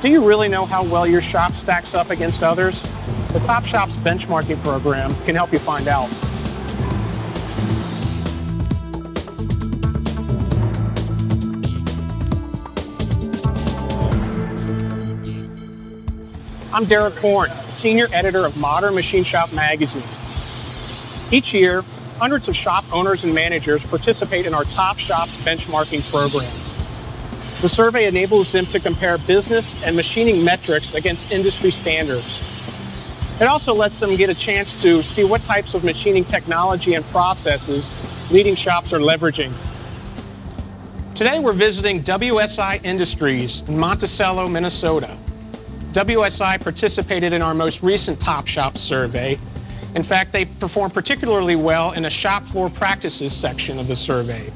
Do you really know how well your shop stacks up against others? The Top Shop's benchmarking program can help you find out. I'm Derek Korn, Senior Editor of Modern Machine Shop Magazine. Each year, hundreds of shop owners and managers participate in our Top Shops benchmarking program. The survey enables them to compare business and machining metrics against industry standards. It also lets them get a chance to see what types of machining technology and processes leading shops are leveraging. Today we're visiting WSI Industries in Monticello, Minnesota. WSI participated in our most recent Top Shop survey. In fact, they performed particularly well in the shop floor practices section of the survey.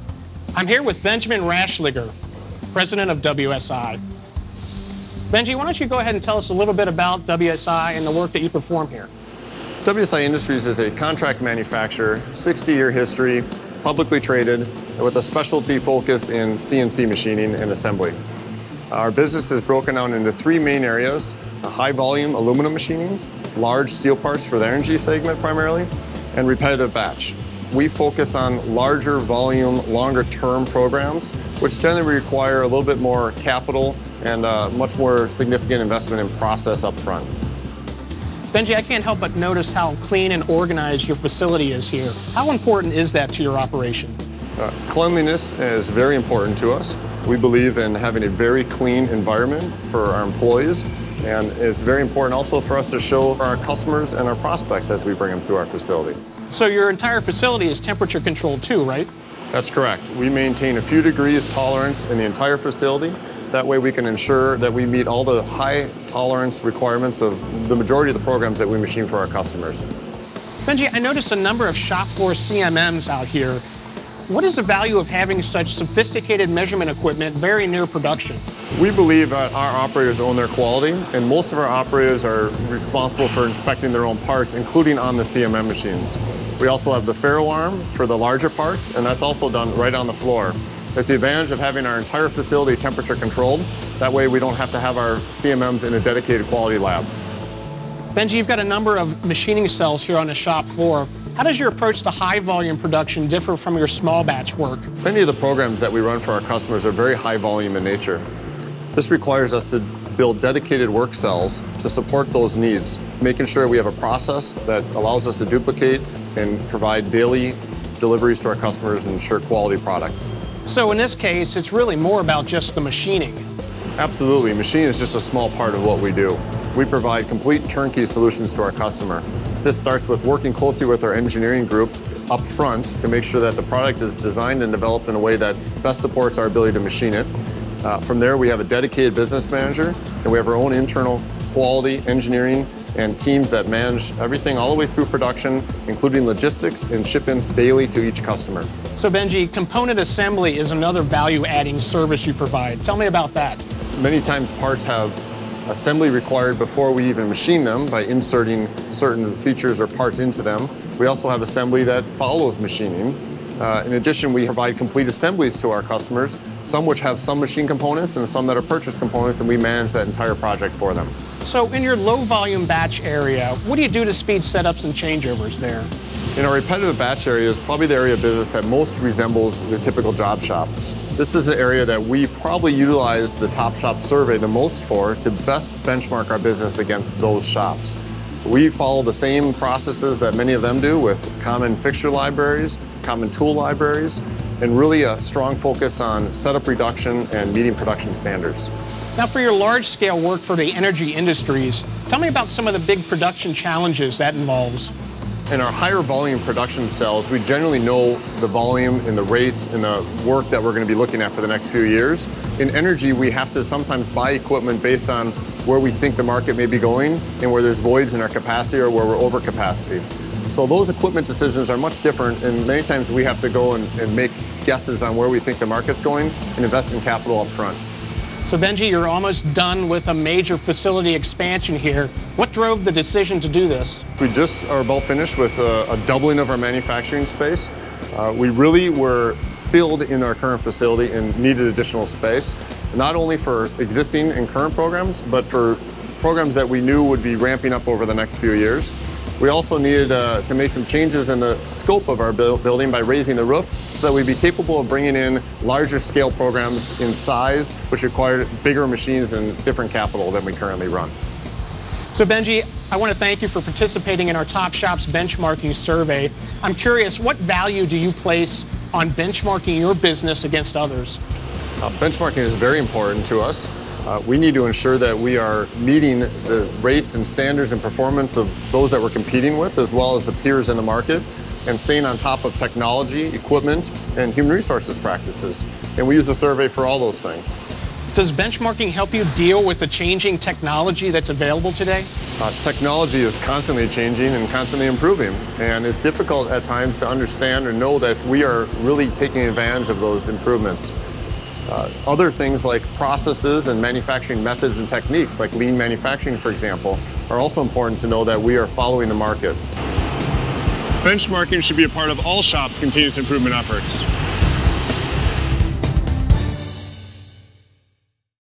I'm here with Benjamin Rashleger, president of WSI. Benji, why don't you go ahead and tell us a little bit about WSI and the work that you perform here? WSI Industries is a contract manufacturer, 60-year history, publicly traded, with a specialty focus in CNC machining and assembly. Our business is broken down into three main areas, high volume aluminum machining, large steel parts for the energy segment primarily, and repetitive batch. We focus on larger volume, longer term programs, which generally require a little bit more capital and a much more significant investment in process up front. Benji, I can't help but notice how clean and organized your facility is here. How important is that to your operation? Uh, cleanliness is very important to us. We believe in having a very clean environment for our employees, and it's very important also for us to show our customers and our prospects as we bring them through our facility. So your entire facility is temperature controlled too, right? That's correct. We maintain a few degrees tolerance in the entire facility. That way we can ensure that we meet all the high tolerance requirements of the majority of the programs that we machine for our customers. Benji, I noticed a number of shop floor CMMs out here. What is the value of having such sophisticated measurement equipment very near production? We believe that our operators own their quality, and most of our operators are responsible for inspecting their own parts, including on the CMM machines. We also have the FARO arm for the larger parts, and that's also done right on the floor. It's the advantage of having our entire facility temperature controlled. That way we don't have to have our CMMs in a dedicated quality lab. Benji, you've got a number of machining cells here on the shop floor. How does your approach to high volume production differ from your small batch work? Many of the programs that we run for our customers are very high volume in nature. This requires us to build dedicated work cells to support those needs, making sure we have a process that allows us to duplicate and provide daily deliveries to our customers and ensure quality products. So in this case, it's really more about just the machining. Absolutely. Machining is just a small part of what we do. We provide complete turnkey solutions to our customer. This starts with working closely with our engineering group up front to make sure that the product is designed and developed in a way that best supports our ability to machine it. Uh, from there, we have a dedicated business manager, and we have our own internal quality, engineering, and teams that manage everything all the way through production, including logistics and shipments daily to each customer. So Benji, component assembly is another value-adding service you provide. Tell me about that. Many times parts have assembly required before we even machine them by inserting certain features or parts into them. We also have assembly that follows machining. Uh, in addition, we provide complete assemblies to our customers, some which have some machine components and some that are purchase components, and we manage that entire project for them. So in your low volume batch area, what do you do to speed setups and changeovers there? In our repetitive batch area is probably the area of business that most resembles the typical job shop. This is an area that we probably utilize the Top Shop survey the most for to best benchmark our business against those shops. We follow the same processes that many of them do with common fixture libraries, common tool libraries, and really a strong focus on setup reduction and meeting production standards. Now for your large scale work for the energy industries, tell me about some of the big production challenges that involves. In our higher volume production cells, we generally know the volume and the rates and the work that we're going to be looking at for the next few years. In energy, we have to sometimes buy equipment based on where we think the market may be going and where there's voids in our capacity or where we're over capacity. So those equipment decisions are much different and many times we have to go and, and make guesses on where we think the market's going and invest in capital up front. So Benji, you're almost done with a major facility expansion here. What drove the decision to do this? We just are about finished with a, a doubling of our manufacturing space. Uh, we really were filled in our current facility and needed additional space, not only for existing and current programs, but for programs that we knew would be ramping up over the next few years. We also needed uh, to make some changes in the scope of our building by raising the roof so that we'd be capable of bringing in larger scale programs in size, which required bigger machines and different capital than we currently run. So Benji, I want to thank you for participating in our Top Shops benchmarking survey. I'm curious, what value do you place on benchmarking your business against others? Uh, benchmarking is very important to us. Uh, we need to ensure that we are meeting the rates and standards and performance of those that we're competing with, as well as the peers in the market, and staying on top of technology, equipment, and human resources practices. And we use a survey for all those things. Does benchmarking help you deal with the changing technology that's available today? Uh, technology is constantly changing and constantly improving, and it's difficult at times to understand or know that we are really taking advantage of those improvements. Uh, other things like processes and manufacturing methods and techniques, like lean manufacturing, for example, are also important to know that we are following the market. Benchmarking should be a part of all shops' continuous improvement efforts.